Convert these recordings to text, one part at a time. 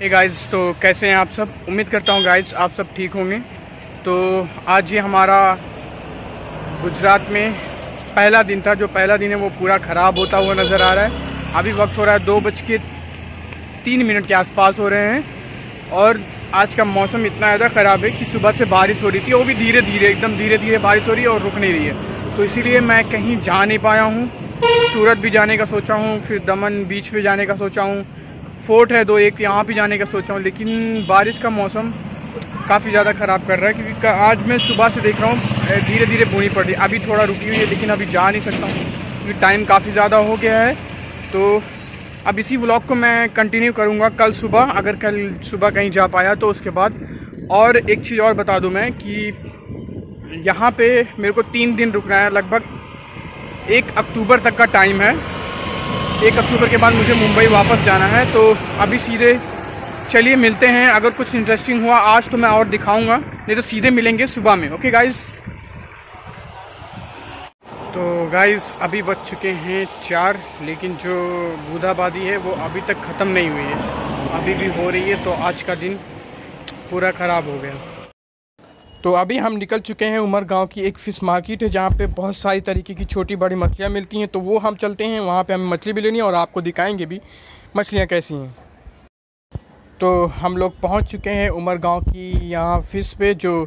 हे hey guys तो कैसे हैं आप सब? उम्मीद करता हूँ गाइस आप सब ठीक होंगे। तो आज ये हमारा गुजरात में पहला दिन था। जो पहला दिन है वो पूरा ख़राब होता हुआ नज़र आ रहा है। अभी वक्त हो रहा है दो बज के तीन मिनट के आसपास हो रहे हैं। और आज का मौसम इतना ज़्यादा ख़राब है कि सुबह से बारिश हो रही थी। वो भी धीरे धीरे, एकदम धीरे धीरे बारिश हो रही है और रुक नहीं रही है। तो इसीलिए मैं कहीं जा नहीं पाया हूँ। सूरत भी जाने का सोचा हूँ, फिर दमन बीच पे जाने का सोचा हूँ। फोर्ट है दो, एक यहाँ भी जाने का सोचा हूँ, लेकिन बारिश का मौसम काफ़ी ज़्यादा ख़राब कर रहा है, क्योंकि आज मैं सुबह से देख रहा हूँ धीरे धीरे बूढ़ी पड़ रही है। अभी थोड़ा रुकी हुई है, लेकिन अभी जा नहीं सकता हूँ, क्योंकि टाइम काफ़ी ज़्यादा हो गया है। तो अब इसी व्लॉग को मैं कंटिन्यू करूँगा कल सुबह, अगर कल सुबह कहीं जा पाया तो उसके बाद। और एक चीज़ और बता दूँ मैं कि यहाँ पे मेरे को तीन दिन रुकना है, लगभग एक अक्टूबर तक का टाइम है। एक अक्टूबर के बाद मुझे मुंबई वापस जाना है तो अभी सीधे चलिए, मिलते हैं। अगर कुछ इंटरेस्टिंग हुआ, आज तो मैं और दिखाऊँगा, नहीं तो सीधे मिलेंगे सुबह में ओके गाइस तो गाइस अभी बच चुके हैं चार, लेकिन जो बूदाबादी है, वो अभी तक ख़त्म नहीं हुई है। अभी भी हो रही है तो आज का दिन पूरा ख़राब हो गया। तो अभी हम निकल चुके हैं उमर गाँव की एक फ़िश मार्केट है, जहाँ पे बहुत सारी तरीके की छोटी बड़ी मछलियाँ मिलती हैं। तो वो हम चलते हैं, वहाँ पे हमें मछली भी लेनी है और आपको दिखाएँगे भी मछलियाँ कैसी हैं। तो हम लोग पहुँच चुके हैं उमर गाँव की यहाँ फ़िश पे, जो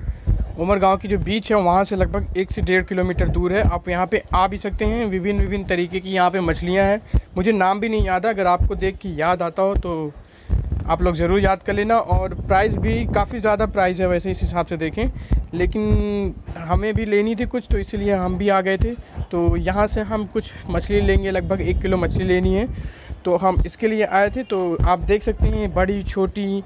उमर गाँव की जो बीच है, वहाँ से लगभग एक से डेढ़ किलोमीटर दूर है। आप यहाँ पे आ भी सकते हैं विभिन्न विभिन्न तरीके की यहाँ पे मछलियाँ हैं। मुझे नाम भी नहीं याद है, अगर आपको देख के याद आता हो तो आप लोग ज़रूर याद कर लेना और प्राइस भी काफ़ी ज़्यादा प्राइस है वैसे इस हिसाब से देखें। लेकिन हमें भी लेनी थी कुछ तो इसलिए हम भी आ गए थे। तो यहाँ से हम कुछ मछली लेंगे, लगभग एक किलो मछली लेनी है। तो हम इसके लिए आए थे तो आप देख सकते हैं, बड़ी, छोटी,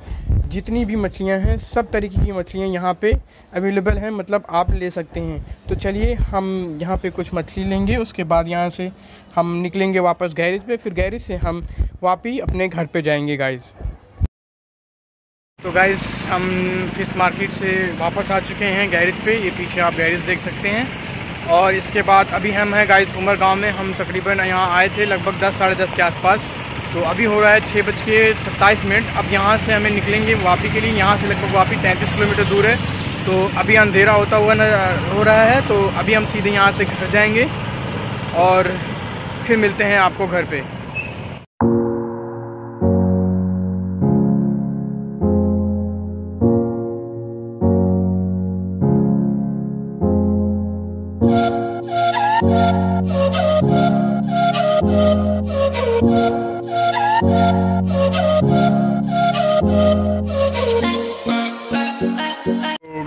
जितनी भी मछलियाँ हैं, सब तरीके की मछलियाँ यहाँ पे अवेलेबल हैं मतलब आप ले सकते हैं। तो चलिए, हम यहाँ पे कुछ मछली लेंगे, उसके बाद यहाँ से हम निकलेंगे वापस गैरेज पे, फिर गैरेज से हम वापी अपने घर पे जाएँगे गाइज़ तो गाइस हम फ़िश मार्केट से वापस आ चुके हैं गैरेज पे। ये पीछे आप गैरेज देख सकते हैं। और इसके बाद अभी हम हैं गाइस उमर गाँव में। हम तकरीबन यहाँ आए थे लगभग दस, साढ़े दस के आसपास। तो अभी हो रहा है छः बज के सत्ताईस मिनट। अब यहाँ से हमें निकलेंगे वापी के लिए। यहाँ से लगभग वापी तैंतीस किलोमीटर दूर है। तो अभी अंधेरा होता हुआ न हो रहा है। तो अभी हम सीधे यहाँ से घर जाएँगे। और फिर मिलते हैं आपको घर पर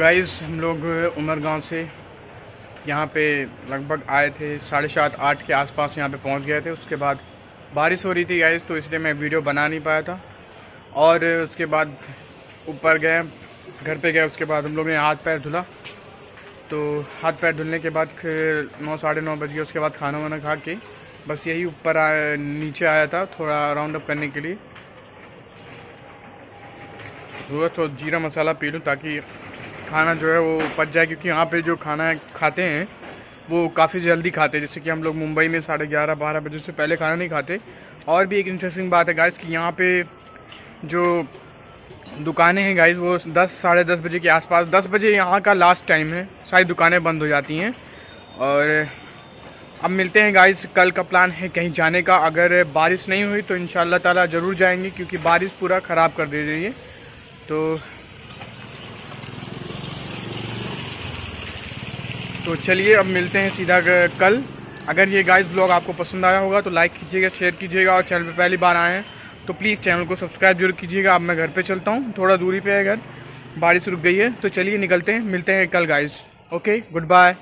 गाइस हम लोग उमर गाँव से यहाँ पे लगभग आए थे, साढ़े सात, आठ के आसपास यहाँ पे पहुँच गए थे। उसके बाद बारिश हो रही थी गाइस तो इसलिए मैं वीडियो बना नहीं पाया था। और उसके बाद ऊपर गए, घर पे गए, उसके बाद हम लोग ने हाथ पैर धुला। तो हाथ पैर धुलने के बाद नौ, साढ़े नौ बज गए, उसके बाद खाना वाना खा के बस यही ऊपर आया नीचे आया था थोड़ा राउंड अप करने के लिए। ज़रूरत तो जीरा मसाला पी लूँ ताकि खाना जो है वो पच जाए, क्योंकि यहाँ पे जो खाना खाते हैं, वो काफ़ी जल्दी खाते हैं। जैसे कि हम लोग मुंबई में साढ़े ग्यारह, बारह बजे से पहले खाना नहीं खाते। और भी एक इंटरेस्टिंग बात है गाइस कि यहाँ पे जो दुकानें हैं गाइस वो दस, साढ़े दस बजे के आसपास, दस बजे यहाँ का लास्ट टाइम है, सारी दुकानें बंद हो जाती हैं। और अब मिलते हैं गाइस कल का प्लान है कहीं जाने का। अगर बारिश नहीं हुई तो इन ताला ज़रूर जाएँगे, क्योंकि बारिश पूरा ख़राब कर दे रही है। तो तो चलिए अब मिलते हैं सीधा कल। अगर ये गाइस ब्लॉग आपको पसंद आया होगा तो लाइक कीजिएगा शेयर कीजिएगा और चैनल पे पहली बार आए हैं तो प्लीज़ चैनल को सब्सक्राइब ज़रूर कीजिएगा। अब मैं घर पे चलता हूँ, थोड़ा दूरी पे है घर, बारिश रुक गई है। तो चलिए निकलते हैं, मिलते हैं कल गाइस ओके गुड बाय